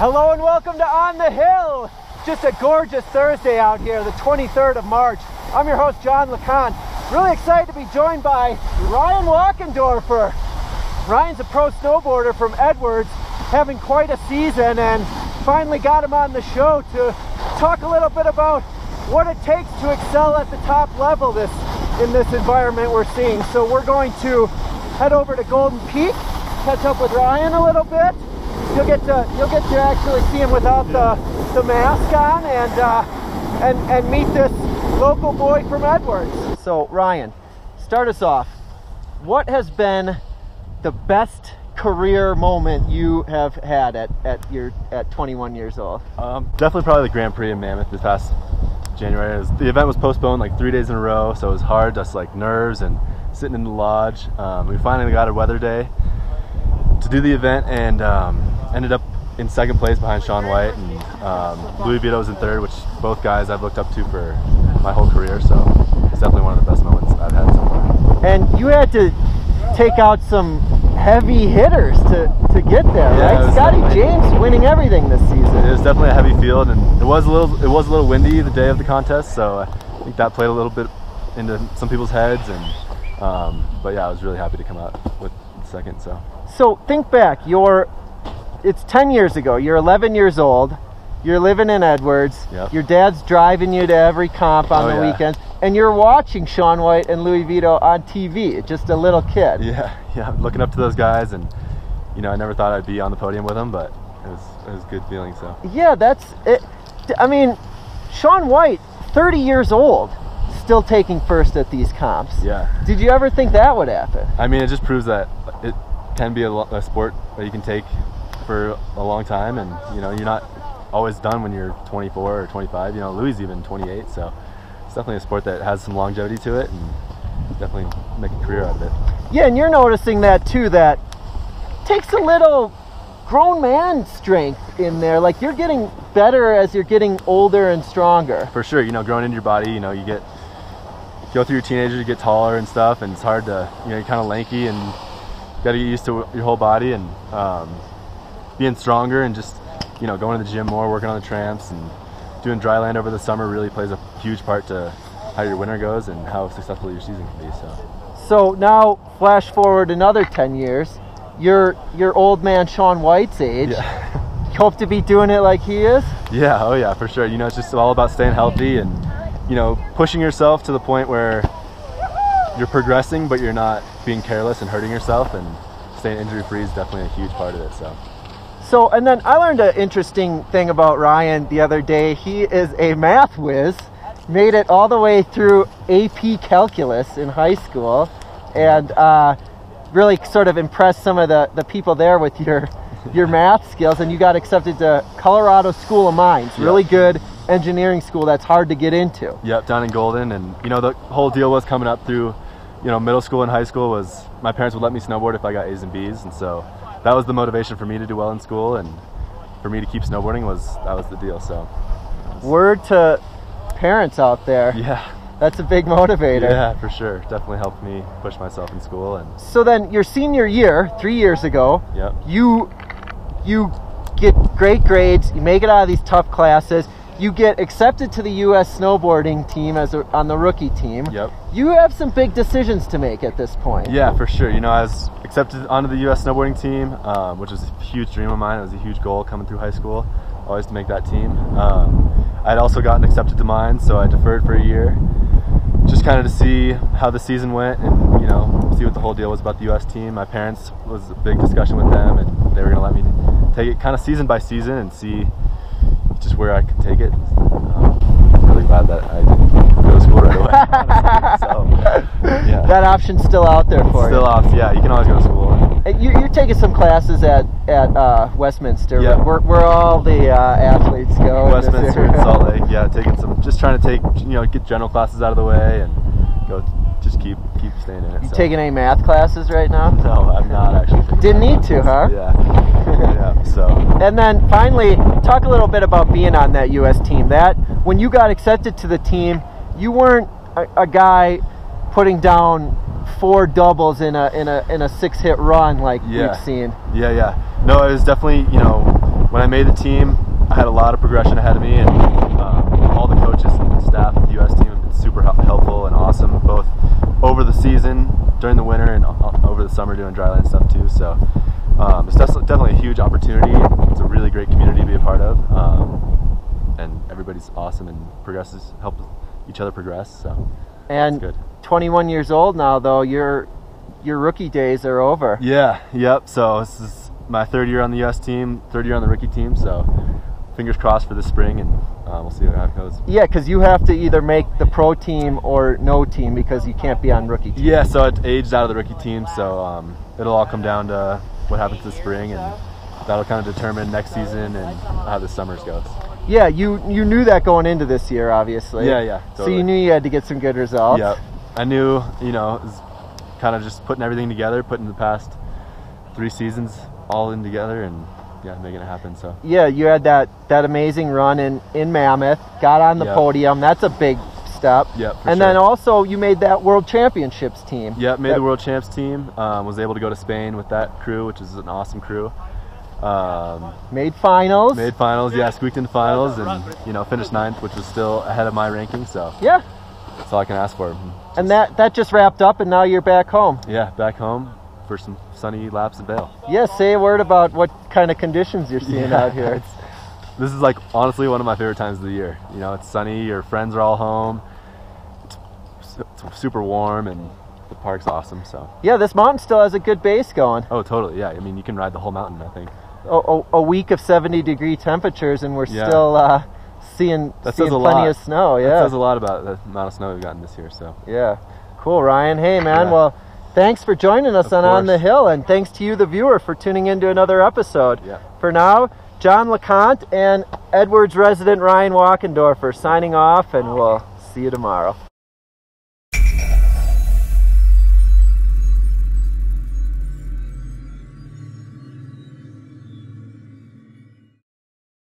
Hello and welcome to On the Hill. Just a gorgeous Thursday out here, the 23rd of March. I'm your host, John LaConte. Really excited to be joined by Ryan Wachendorfer. Ryan's a pro snowboarder from Edwards, having quite a season, and finally got him on the show to talk a little bit about what it takes to excel at the top level this in this environment we're seeing. So we're going to head over to Golden Peak, catch up with Ryan a little bit. You'll get to you'll get to actually see him without the the mask on and uh, and and meet this local boy from Edwards. So Ryan, start us off. What has been the best career moment you have had at, at your at 21 years old? Um, definitely probably the Grand Prix in Mammoth this past January. Was, the event was postponed like three days in a row, so it was hard, just like nerves and sitting in the lodge. Um, we finally got a weather day to do the event and um, ended up in second place behind Shaun White and um, Louis Vito was in third, which both guys I've looked up to for my whole career. So it's definitely one of the best moments I've had so far. And you had to take out some heavy hitters to, to get there, Yeah, right? Scotty James winning everything this season. It was definitely a heavy field, and it was a little it was a little windy the day of the contest, so I think that played a little bit into some people's heads. And um, but yeah, I was really happy to come out with second. So So think back. You're it's 10 years ago. You're 11 years old. You're living in Edwards. Yep. Your dad's driving you to every comp on Oh, the yeah. weekends, and you're watching Shaun White and Louis Vito on TV. Just a little kid. yeah, yeah, looking up to those guys, and you know, I never thought I'd be on the podium with them, but it was it was a good feeling. So Yeah, that's it. I mean, Shaun White, 30 years old, still taking first at these comps. yeah, Did you ever think that would happen? I mean, it just proves that it can be a, a sport that you can take for a long time, and you know, you're not always done when you're 24 or 25. You know, Louis is even 28, so it's definitely a sport that has some longevity to it, and definitely make a career out of it. Yeah, and you're noticing that too. That takes a little grown man strength in there. Like you're getting better as you're getting older and stronger. For sure, you know, growing into your body, you know, you get go through your teenager, you get taller and stuff, and it's hard to, you know, you're kind of lanky and got to get used to your whole body and um, being stronger and just, you know, going to the gym more, working on the tramps and doing dry land over the summer really plays a huge part to how your winter goes and how successful your season can be. So So now, flash forward another 10 years. You're you're old man Shaun White's age. yeah, You hope to be doing it like he is. yeah, oh yeah, for sure. You know, it's just all about staying healthy and, you know, pushing yourself to the point where you're progressing, but you're not being careless and hurting yourself. And staying injury free is definitely a huge part of it. So So, and then I learned an interesting thing about Ryan the other day. He is a math whiz, made it all the way through AP calculus in high school, and uh, really sort of impressed some of the, the people there with your your math skills. And you got accepted to Colorado School of Mines, really good engineering school that's hard to get into. Yep, down in Golden, and you know the whole deal was coming up through, you know, middle school and high school was my parents would let me snowboard if I got A's and B's, and so that was the motivation for me to do well in school, and for me to keep snowboarding was that was the deal. So Word to parents out there. yeah, That's a big motivator. yeah, for sure, definitely helped me push myself in school, and So then your senior year, three years ago, yep, you you get great grades, you make it out of these tough classes, you get accepted to the U.S. snowboarding team as a, on the rookie team. yep. You have some big decisions to make at this point. Yeah, for sure. You know, I was accepted onto the U.S. snowboarding team, um, which was a huge dream of mine. It was a huge goal coming through high school, always to make that team. Um, I'd also gotten accepted to mine, so I deferred for a year, just kind of to see how the season went and you know see what the whole deal was about the U.S. team. My parents was a big discussion with them, and they were going to let me take it kind of season by season and see just where I could take it. Um, I'm really glad that I didn't go to school right away. honestly. So, yeah. That option's still out there for Still you. off, yeah. You can always go to school. And you. You're taking some classes at at uh, Westminster, Yeah. where, where all the uh, athletes go. in this Westminster and area. Salt Lake, yeah. Taking some, just trying to take, you know, get general classes out of the way and go, just keep keep staying in it. You so. taking any math classes right now? No, I'm not actually. taking Didn't need to, huh? Yeah. yeah. And then finally, talk a little bit about being on that U.S. team. That when you got accepted to the team, you weren't a, a guy putting down four doubles in a in a in a six hit run like Yeah. we've seen. Yeah, yeah. No, it was definitely, you know, when I made the team, I had a lot of progression ahead of me, and um, all the coaches and staff at the U.S. team have been super helpful and awesome, both over the season, during the winter, and over the summer doing dryland stuff too. So um, it's definitely a huge opportunity. It's a really great community to be a part of, um, and everybody's awesome and progresses, help each other progress. So and 21 years old now, though your your rookie days are over. Yeah. Yep. So this is my third year on the U.S. team, third year on the rookie team. So fingers crossed for the spring, and uh, we'll see how it goes. Yeah, because you have to either make the pro team or no team because you can't be on rookie team. Yeah, so it aged out of the rookie team, so um, it'll all come down to what happens this spring, and that'll kind of determine next season and how the summers goes. Yeah, you you knew that going into this year, obviously. Yeah, yeah. Totally. So you knew you had to get some good results. Yep. I knew, you know, kind of just putting everything together, putting the past three seasons all in together, and yeah, making it happen. So yeah, you had that that amazing run in in Mammoth, got on the yep. podium. That's a big Yep. and sure. then also you made that World Championships team. Yep, made that, the World Champs team. Um, was able to go to Spain with that crew, which is an awesome crew. Um, made finals. Made finals, yeah. Squeaked in finals, and you know finished ninth, which was still ahead of my ranking. So yeah, that's all I can ask for. Just, and that that just wrapped up, and now you're back home. Yeah, back home for some sunny laps of Vail. Yeah, say a word about what kind of conditions you're seeing yeah, out here. this is like honestly one of my favorite times of the year. You know, it's sunny, your friends are all home. It's, super warm and the park's awesome. So yeah, this mountain still has a good base going. Oh, totally. Yeah, I mean you can ride the whole mountain. I think. A, a week of 70 degree temperatures, and we're yeah. still uh, seeing, that seeing plenty lot. of snow. Yeah, that says a lot about the amount of snow we've gotten this year. So yeah, cool, Ryan. Hey, man. Yeah. Well Thanks for joining us of on course. On the Hill, and thanks to you, the viewer, for tuning into another episode. Yeah. For now, John LaConte and Edwards resident Ryan Wachendorfer signing off, and we'll see you tomorrow.